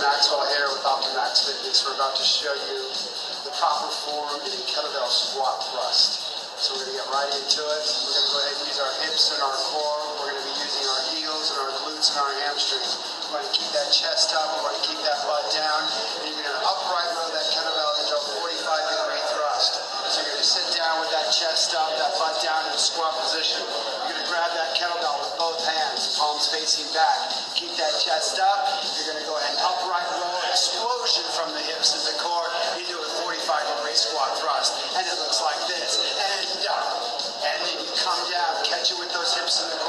Maxwell here with Optimax Fitness. We're about to show you the proper form in a kettlebell squat thrust. So we're going to get right into it. We're going to go ahead and use our hips and our core. We're going to be using our heels and our glutes and our hamstrings. We're going to keep that chest up. We're going to keep that butt down. And you're going to upright row that kettlebell into a 45 degree thrust. So you're going to sit down with that chest up, that butt down in a squat position. You're going to grab that kettlebell with both hands, palms facing back that jet. You're going to go ahead and upright row, explosion from the hips and the core. You do a 45 degree squat thrust, and it looks like this. And up. And then you come down, catch it with those hips the